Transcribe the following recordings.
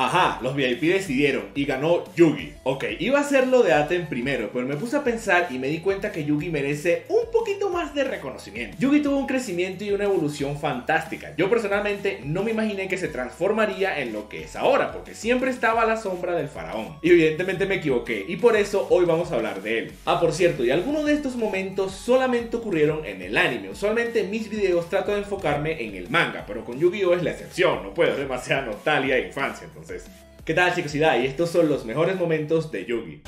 Ajá, los VIP decidieron y ganó Yugi. Ok, iba a ser lo de Aten primero, pero me puse a pensar y me di cuenta que Yugi merece un poquito más de reconocimiento. Yugi tuvo un crecimiento y una evolución fantástica. Yo personalmente no me imaginé que se transformaría en lo que es ahora, porque siempre estaba a la sombra del faraón. Y evidentemente me equivoqué, y por eso hoy vamos a hablar de él. Ah, por cierto, y algunos de estos momentos solamente ocurrieron en el anime. Usualmente en mis videos trato de enfocarme en el manga, pero con Yu-Gi-Oh es la excepción, no puedo, demasiada nostalgia e infancia, entonces... ¿Qué tal chicos y estos son los mejores momentos de Yugi.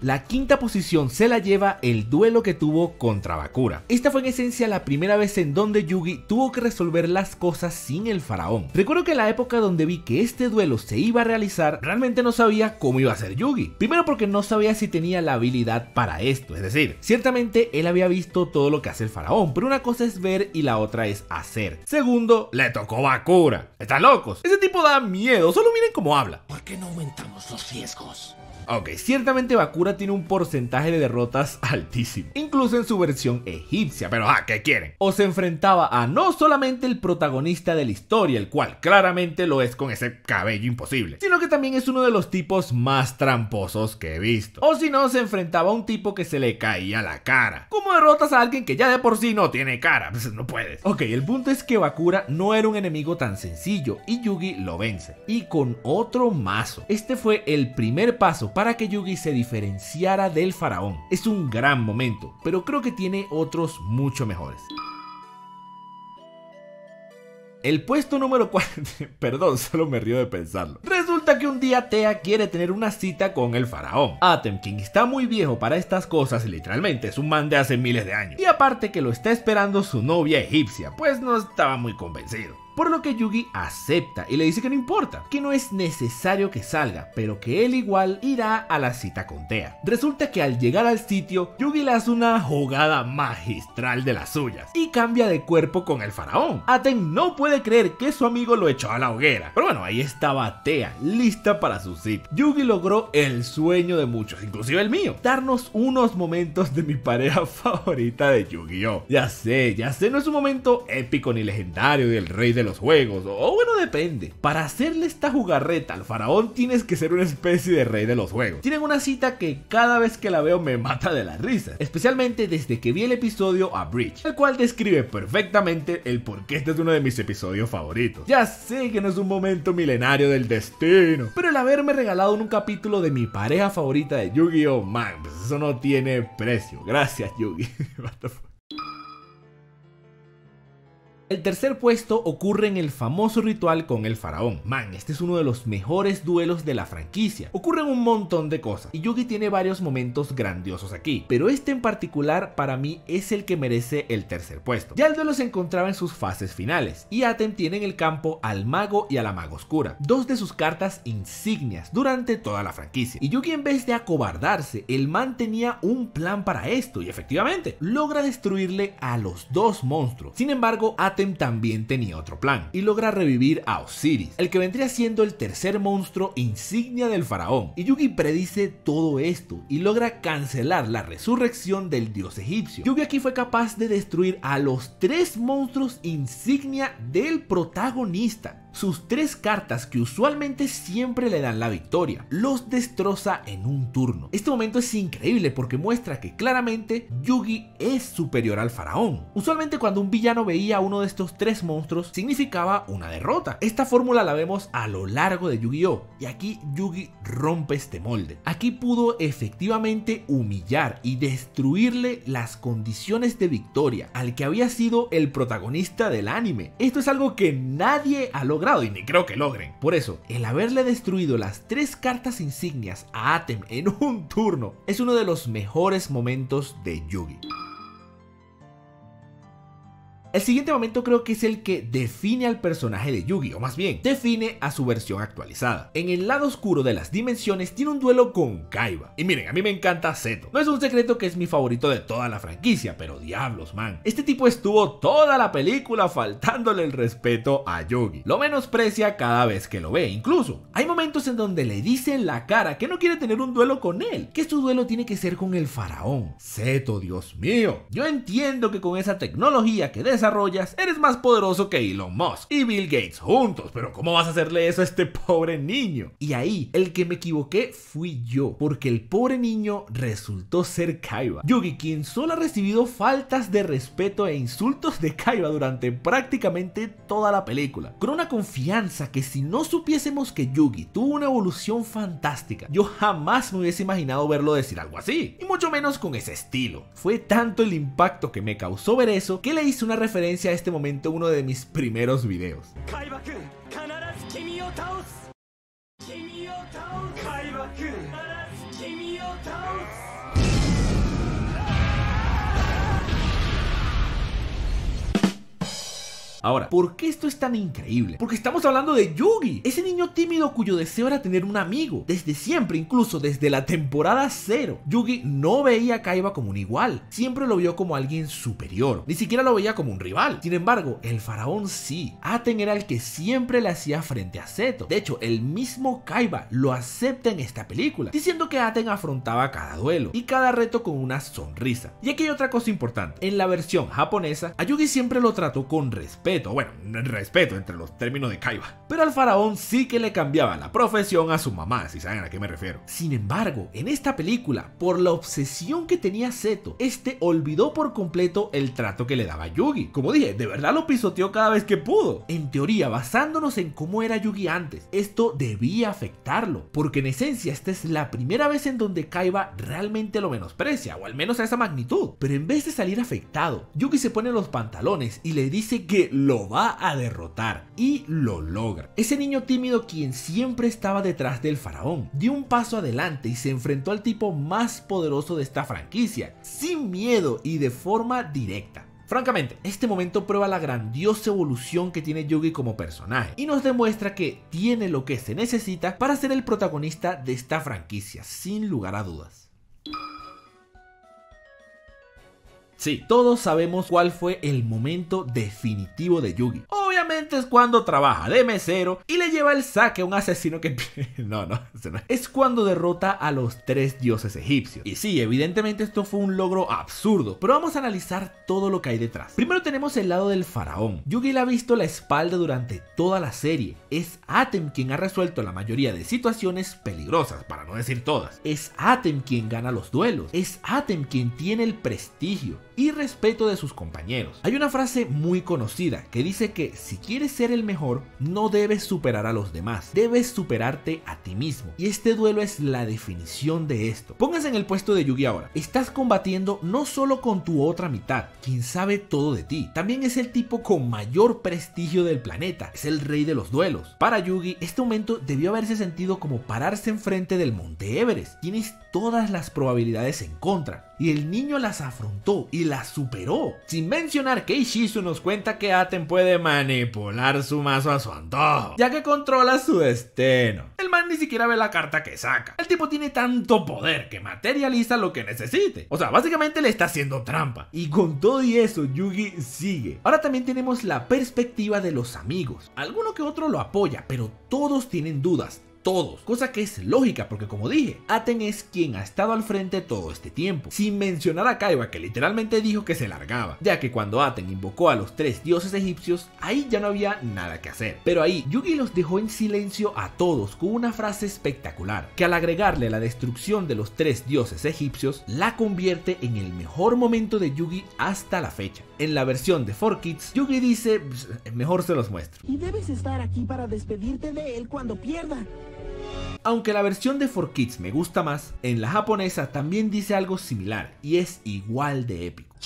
La quinta posición se la lleva el duelo que tuvo contra Bakura. Esta fue en esencia la primera vez en donde Yugi tuvo que resolver las cosas sin el faraón. Recuerdo que en la época donde vi que este duelo se iba a realizar, realmente no sabía cómo iba a ser Yugi. Primero porque no sabía si tenía la habilidad para esto, es decir, ciertamente él había visto todo lo que hace el faraón, pero una cosa es ver y la otra es hacer. Segundo, le tocó Bakura. ¿Están locos? Ese tipo da miedo, solo miren cómo habla. ¿Por qué no aumentamos los riesgos? Ok, ciertamente Bakura tiene un porcentaje de derrotas altísimo, incluso en su versión egipcia, pero ah, ¿qué quieren? O se enfrentaba a no solamente el protagonista de la historia, el cual claramente lo es con ese cabello imposible, sino que también es uno de los tipos más tramposos que he visto. O si no, se enfrentaba a un tipo que se le caía la cara. ¿Cómo derrotas a alguien que ya de por sí no tiene cara? No puedes. Ok, el punto es que Bakura no era un enemigo tan sencillo y Yugi lo vence. Y con otro mazo. Este fue el primer paso para que Yugi se diferenciara del faraón. Es un gran momento, pero creo que tiene otros mucho mejores. El puesto número 4, perdón, solo me río de pensarlo. Resulta que un día Tea quiere tener una cita con el faraón. Atem, quien está muy viejo para estas cosas, literalmente es un man de hace miles de años. Y aparte que lo está esperando su novia egipcia, pues no estaba muy convencido por lo que Yugi acepta y le dice que no importa, que no es necesario que salga, pero que él igual irá a la cita con Tea. Resulta que al llegar al sitio, Yugi le hace una jugada magistral de las suyas y cambia de cuerpo con el faraón. Aten no puede creer que su amigo lo echó a la hoguera, pero bueno, ahí estaba Tea, lista para su cita. Yugi logró el sueño de muchos, inclusive el mío, darnos unos momentos de mi pareja favorita de Yu-Gi-Oh! Ya sé, ya sé, no es un momento épico ni legendario del rey de los juegos, o bueno, depende. Para hacerle esta jugarreta al faraón tienes que ser una especie de rey de los juegos. Tienen una cita que cada vez que la veo me mata de la risa, especialmente desde que vi el episodio A Bridge, el cual describe perfectamente el por qué este es uno de mis episodios favoritos. Ya sé que no es un momento milenario del destino, pero el haberme regalado en un capítulo de mi pareja favorita de Yu-Gi-Oh! Man, eso no tiene precio. Gracias, Yugi. El tercer puesto ocurre en el famoso ritual con el faraón. Man, este es uno de los mejores duelos de la franquicia. Ocurren un montón de cosas y Yugi tiene varios momentos grandiosos aquí, pero este en particular para mí es el que merece el tercer puesto. Ya el duelo se encontraba en sus fases finales y Atem tiene en el campo al mago y a la maga oscura, dos de sus cartas insignias durante toda la franquicia. Y Yugi en vez de acobardarse, el man tenía un plan para esto y efectivamente logra destruirle a los dos monstruos. Sin embargo, Atem también tenía otro plan y logra revivir a Osiris, el que vendría siendo el tercer monstruo insignia del faraón. Y Yugi predice todo esto y logra cancelar la resurrección del dios egipcio. Yugi aquí fue capaz de destruir a los tres monstruos insignia del protagonista sus tres cartas que usualmente siempre le dan la victoria. Los destroza en un turno. Este momento es increíble porque muestra que claramente Yugi es superior al faraón. Usualmente cuando un villano veía a uno de estos tres monstruos significaba una derrota. Esta fórmula la vemos a lo largo de Yu-Gi-Oh! Y aquí Yugi rompe este molde. Aquí pudo efectivamente humillar y destruirle las condiciones de victoria al que había sido el protagonista del anime. Esto es algo que nadie ha logrado y ni creo que logren. Por eso, el haberle destruido las tres cartas insignias a Atem en un turno es uno de los mejores momentos de Yugi. El siguiente momento creo que es el que define al personaje de Yugi, o más bien, define a su versión actualizada. En el lado oscuro de las dimensiones tiene un duelo con Kaiba. Y miren, a mí me encanta Zeto. No es un secreto que es mi favorito de toda la franquicia, pero diablos, man. Este tipo estuvo toda la película faltándole el respeto a Yugi. Lo menosprecia cada vez que lo ve, incluso. Hay momentos en donde le dice en la cara que no quiere tener un duelo con él, que su duelo tiene que ser con el faraón. Zeto, Dios mío. Yo entiendo que con esa tecnología que desarrollas, eres más poderoso que Elon Musk y Bill Gates juntos, pero ¿cómo vas a hacerle eso a este pobre niño? Y ahí, el que me equivoqué fui yo, porque el pobre niño resultó ser Kaiba. Yugi, quien solo ha recibido faltas de respeto e insultos de Kaiba durante prácticamente toda la película, con una confianza que si no supiésemos que Yugi tuvo una evolución fantástica, yo jamás me hubiese imaginado verlo decir algo así, y mucho menos con ese estilo. Fue tanto el impacto que me causó ver eso que le hice una referencia a este momento en uno de mis primeros videos. Ahora, ¿por qué esto es tan increíble? Porque estamos hablando de Yugi, ese niño tímido cuyo deseo era tener un amigo. Desde siempre, incluso desde la temporada 0, Yugi no veía a Kaiba como un igual, siempre lo vio como alguien superior, ni siquiera lo veía como un rival. Sin embargo, el faraón sí, Aten era el que siempre le hacía frente a Zeto. De hecho, el mismo Kaiba lo acepta en esta película, diciendo que Aten afrontaba cada duelo y cada reto con una sonrisa. Y aquí hay otra cosa importante, en la versión japonesa, a Yugi siempre lo trató con respeto bueno, respeto entre los términos de Kaiba. Pero al faraón sí que le cambiaba la profesión a su mamá, si saben a qué me refiero. Sin embargo, en esta película, por la obsesión que tenía Seto, este olvidó por completo el trato que le daba Yugi. Como dije, de verdad lo pisoteó cada vez que pudo. En teoría, basándonos en cómo era Yugi antes, esto debía afectarlo, porque en esencia esta es la primera vez en donde Kaiba realmente lo menosprecia, o al menos a esa magnitud. Pero en vez de salir afectado, Yugi se pone los pantalones y le dice que lo va a derrotar y lo logra. Ese niño tímido quien siempre estaba detrás del faraón dio un paso adelante y se enfrentó al tipo más poderoso de esta franquicia, sin miedo y de forma directa. Francamente, este momento prueba la grandiosa evolución que tiene Yugi como personaje y nos demuestra que tiene lo que se necesita para ser el protagonista de esta franquicia, sin lugar a dudas. Sí, todos sabemos cuál fue el momento definitivo de Yugi. Obviamente es cuando trabaja de mesero y le lleva el saque a un asesino que... no, no, es cuando derrota a los tres dioses egipcios. Y sí, evidentemente esto fue un logro absurdo, pero vamos a analizar todo lo que hay detrás. Primero tenemos el lado del faraón. Yugi le ha visto la espalda durante toda la serie. Es Atem quien ha resuelto la mayoría de situaciones peligrosas, para no decir todas. Es Atem quien gana los duelos. Es Atem quien tiene el prestigio y respeto de sus compañeros. Hay una frase muy conocida que dice que si quieres ser el mejor, no debes superar a los demás, debes superarte a ti mismo. Y este duelo es la definición de esto. Pónganse en el puesto de Yugi ahora. Estás combatiendo no solo con tu otra mitad, quien sabe todo de ti, también es el tipo con mayor prestigio del planeta, es el rey de los duelos. Para Yugi, este momento debió haberse sentido como pararse enfrente del monte Everest. Tienes todas las probabilidades en contra, y el niño las afrontó y la superó. Sin mencionar que Ishizu nos cuenta que Aten puede manipular su mazo a su antojo, ya que controla su destino. El man ni siquiera ve la carta que saca. El tipo tiene tanto poder que materializa lo que necesite. O sea, básicamente le está haciendo trampa. Y con todo y eso, Yugi sigue. Ahora también tenemos la perspectiva de los amigos. Alguno que otro lo apoya, pero todos tienen dudas todos, cosa que es lógica porque como dije, Aten es quien ha estado al frente todo este tiempo, sin mencionar a Kaiba que literalmente dijo que se largaba, ya que cuando Aten invocó a los tres dioses egipcios, ahí ya no había nada que hacer. Pero ahí Yugi los dejó en silencio a todos con una frase espectacular, que al agregarle la destrucción de los tres dioses egipcios, la convierte en el mejor momento de Yugi hasta la fecha. En la versión de 4Kids, Yugi dice, mejor se los muestro. Y debes estar aquí para despedirte de él cuando pierda. Aunque la versión de 4Kids me gusta más, en la japonesa también dice algo similar y es igual de épico.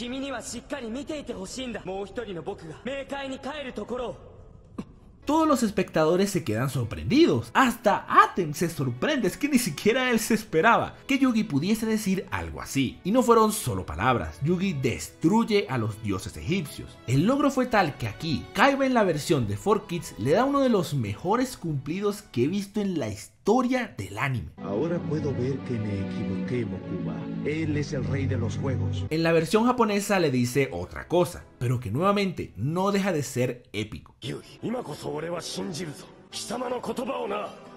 Todos los espectadores se quedan sorprendidos. Hasta Atem se sorprende, es que ni siquiera él se esperaba que Yugi pudiese decir algo así. Y no fueron solo palabras, Yugi destruye a los dioses egipcios. El logro fue tal que aquí, Kaiba en la versión de 4Kids le da uno de los mejores cumplidos que he visto en la historia del anime. Ahora puedo ver que me equivoqué, Mokuba. Él es el rey de los juegos. En la versión japonesa le dice otra cosa, pero que nuevamente no deja de ser épico.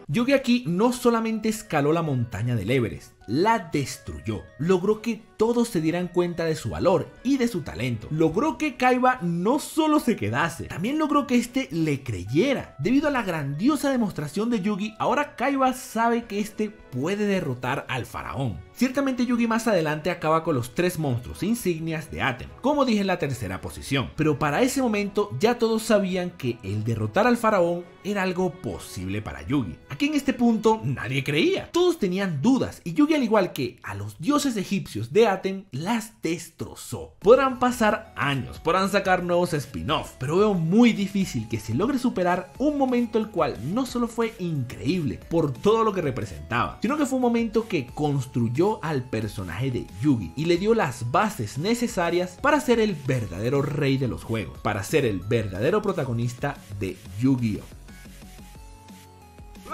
Yugi aquí no solamente escaló la montaña del Everest, la destruyó. Logró que todos se dieran cuenta de su valor y de su talento. Logró que Kaiba no solo se quedase, también logró que este le creyera. Debido a la grandiosa demostración de Yugi, ahora Kaiba sabe que este puede derrotar al faraón. Ciertamente Yugi más adelante acaba con los tres monstruos insignias de Atem, como dije en la tercera posición, pero para ese momento ya todos sabían que el derrotar al faraón era algo posible para Yugi. Aquí en este punto nadie creía, todos tenían dudas y Yugi al igual que a los dioses egipcios de Atem las destrozó. Podrán pasar años, podrán sacar nuevos spin-off, pero veo muy difícil que se logre superar un momento el cual no solo fue increíble por todo lo que representaba, sino que fue un momento que construyó al personaje de Yugi y le dio las bases necesarias para ser el verdadero rey de los juegos, para ser el verdadero protagonista de Yu-Gi-Oh!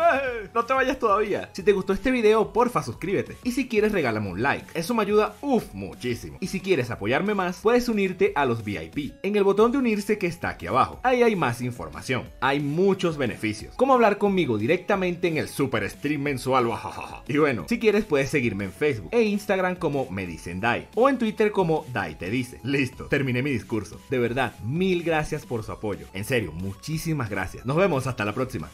No te vayas todavía. Si te gustó este video, porfa suscríbete. Y si quieres, regálame un like. Eso me ayuda, uff, muchísimo. Y si quieres apoyarme más, puedes unirte a los VIP. En el botón de unirse que está aquí abajo. Ahí hay más información. Hay muchos beneficios. Como hablar conmigo directamente en el super stream mensual. Y bueno, si quieres, puedes seguirme en Facebook e Instagram como me dicen Dai. O en Twitter como Dai te dice. Listo, terminé mi discurso. De verdad, mil gracias por su apoyo. En serio, muchísimas gracias. Nos vemos hasta la próxima.